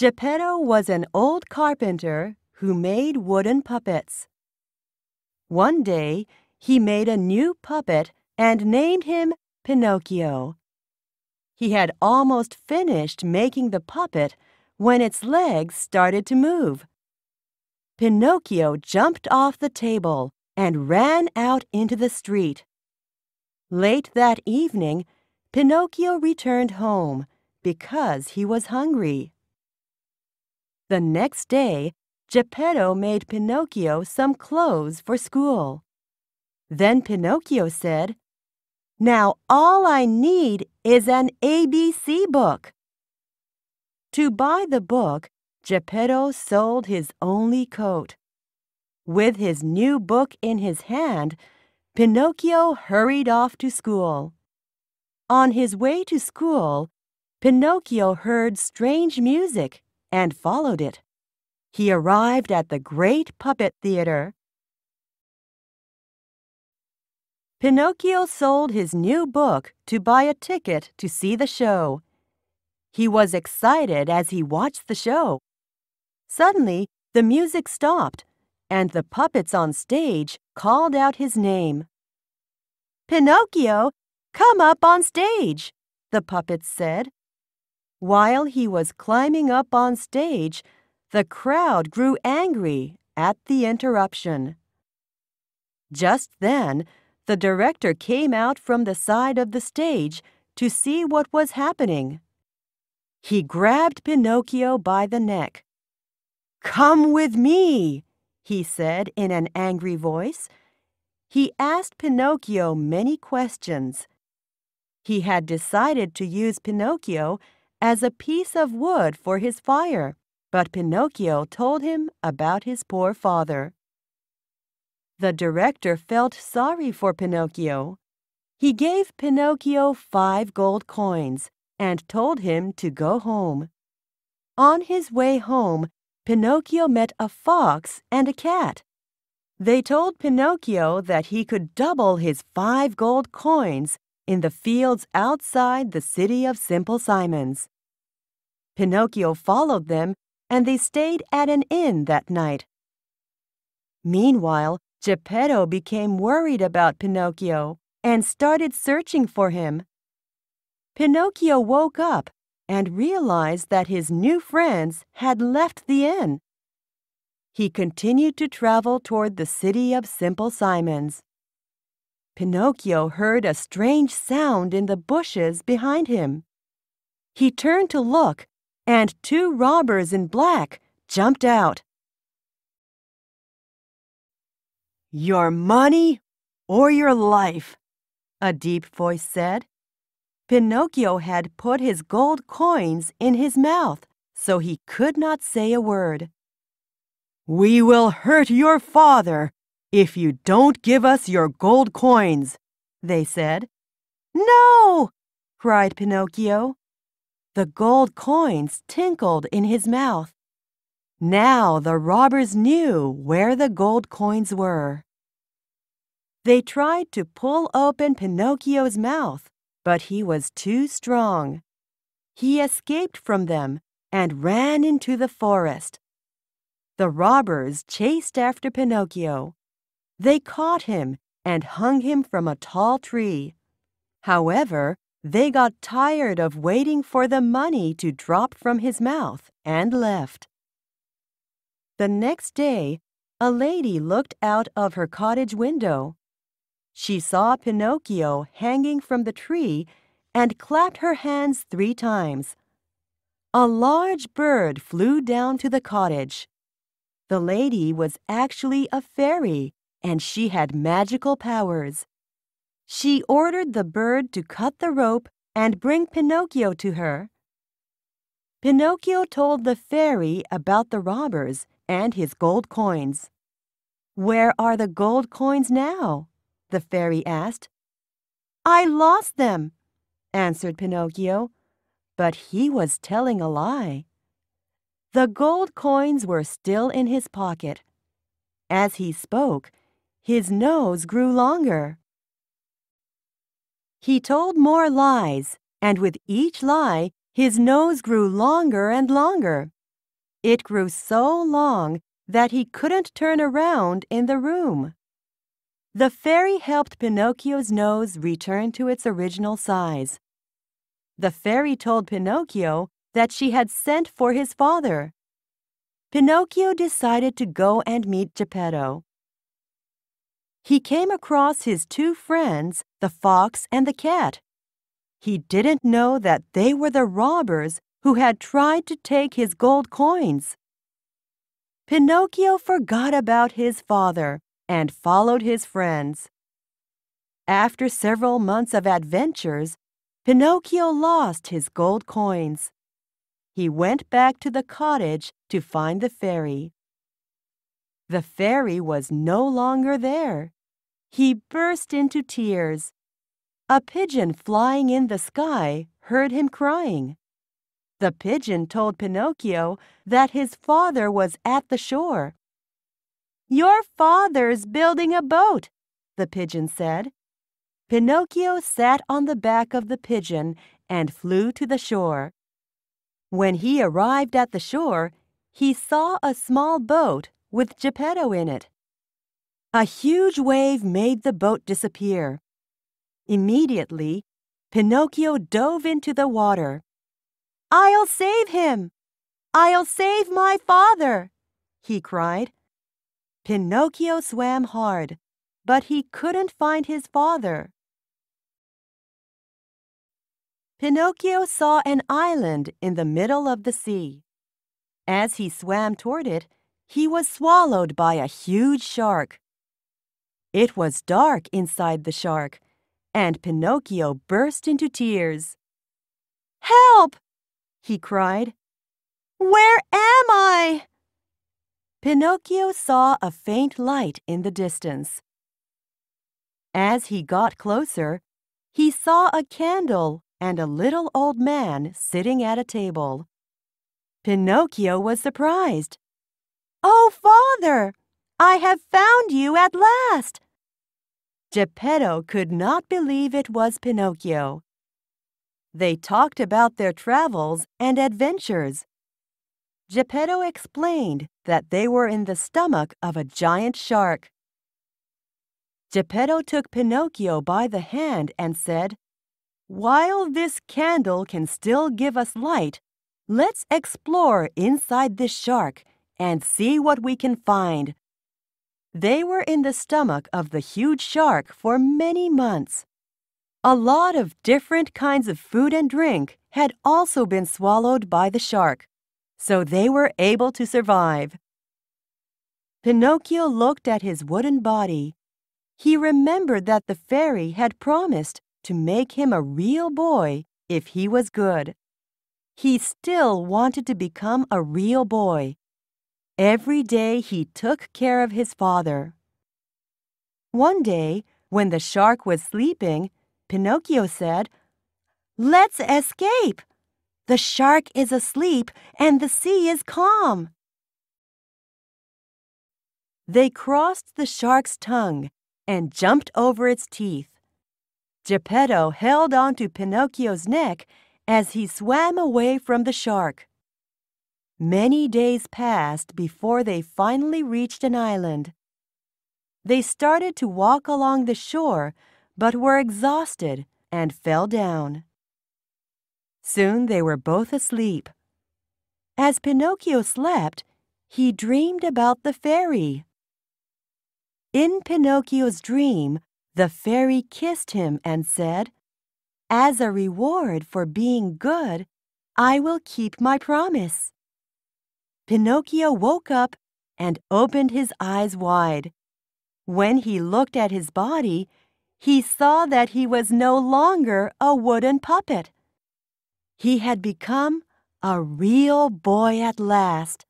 Geppetto was an old carpenter who made wooden puppets. One day, he made a new puppet and named him Pinocchio. He had almost finished making the puppet when its legs started to move. Pinocchio jumped off the table and ran out into the street. Late that evening, Pinocchio returned home because he was hungry. The next day, Geppetto made Pinocchio some clothes for school. Then Pinocchio said, Now all I need is an ABC book. To buy the book, Geppetto sold his only coat. With his new book in his hand, Pinocchio hurried off to school. On his way to school, Pinocchio heard strange music and followed it. He arrived at the great puppet theater. Pinocchio sold his new book to buy a ticket to see the show. He was excited as he watched the show. Suddenly, the music stopped, and the puppets on stage called out his name. Pinocchio, come up on stage, the puppets said. While he was climbing up on stage, the crowd grew angry at the interruption. Just then, the director came out from the side of the stage to see what was happening. He grabbed Pinocchio by the neck. Come with me, he said in an angry voice. He asked Pinocchio many questions. He had decided to use Pinocchio as a piece of wood for his fire, but Pinocchio told him about his poor father. The director felt sorry for Pinocchio. He gave Pinocchio five gold coins and told him to go home. On his way home, Pinocchio met a fox and a cat. They told Pinocchio that he could double his five gold coins in the fields outside the city of Simple Simons. Pinocchio followed them, and they stayed at an inn that night. Meanwhile, Geppetto became worried about Pinocchio and started searching for him. Pinocchio woke up and realized that his new friends had left the inn. He continued to travel toward the city of Simple Simons. Pinocchio heard a strange sound in the bushes behind him. He turned to look, and two robbers in black jumped out. Your money or your life, a deep voice said. Pinocchio had put his gold coins in his mouth, so he could not say a word. We will hurt your father if you don't give us your gold coins, they said. No! cried Pinocchio. The gold coins tinkled in his mouth. Now the robbers knew where the gold coins were. They tried to pull open Pinocchio's mouth, but he was too strong. He escaped from them and ran into the forest. The robbers chased after Pinocchio. They caught him and hung him from a tall tree. However, they got tired of waiting for the money to drop from his mouth and left. The next day, a lady looked out of her cottage window. She saw Pinocchio hanging from the tree and clapped her hands three times. A large bird flew down to the cottage. The lady was actually a fairy and she had magical powers. She ordered the bird to cut the rope and bring Pinocchio to her. Pinocchio told the fairy about the robbers and his gold coins. Where are the gold coins now? the fairy asked. I lost them, answered Pinocchio, but he was telling a lie. The gold coins were still in his pocket. As he spoke, his nose grew longer. He told more lies, and with each lie, his nose grew longer and longer It grew so long that he couldn't turn around in the room. The fairy helped Pinocchio's nose return to its original size. The fairy told Pinocchio that she had sent for his father. Pinocchio decided to go and meet Geppetto. He came across his two friends, the fox and the cat. He didn't know that they were the robbers who had tried to take his gold coins. Pinocchio forgot about his father and followed his friends. After several months of adventures, Pinocchio lost his gold coins. He went back to the cottage to find the fairy. The fairy was no longer there. He burst into tears. A pigeon flying in the sky heard him crying. The pigeon told Pinocchio that his father was at the shore. Your father's building a boat, the pigeon said. Pinocchio sat on the back of the pigeon and flew to the shore. When he arrived at the shore, he saw a small boat with Geppetto in it. A huge wave made the boat disappear. Immediately, Pinocchio dove into the water. I'll save him! I'll save my father! he cried. Pinocchio swam hard, but he couldn't find his father. Pinocchio saw an island in the middle of the sea. As he swam toward it, he was swallowed by a huge shark. It was dark inside the shark, and Pinocchio burst into tears. Help! he cried. Where am I? Pinocchio saw a faint light in the distance. As he got closer, he saw a candle and a little old man sitting at a table. Pinocchio was surprised. Oh, father! I have found you at last! Geppetto could not believe it was Pinocchio. They talked about their travels and adventures. Geppetto explained that they were in the stomach of a giant shark. Geppetto took Pinocchio by the hand and said, While this candle can still give us light, let's explore inside this shark and see what we can find. They were in the stomach of the huge shark for many months. A lot of different kinds of food and drink had also been swallowed by the shark, so they were able to survive. Pinocchio looked at his wooden body. He remembered that the fairy had promised to make him a real boy if he was good. He still wanted to become a real boy Every day he took care of his father. One day, when the shark was sleeping, Pinocchio said, Let's escape! The shark is asleep and the sea is calm. They crossed the shark's tongue and jumped over its teeth. Geppetto held onto Pinocchio's neck as he swam away from the shark. Many days passed before they finally reached an island. They started to walk along the shore, but were exhausted and fell down. Soon they were both asleep. As Pinocchio slept, he dreamed about the fairy. In Pinocchio's dream, the fairy kissed him and said, As a reward for being good, I will keep my promise. Pinocchio woke up and opened his eyes wide. When he looked at his body, he saw that he was no longer a wooden puppet. He had become a real boy at last.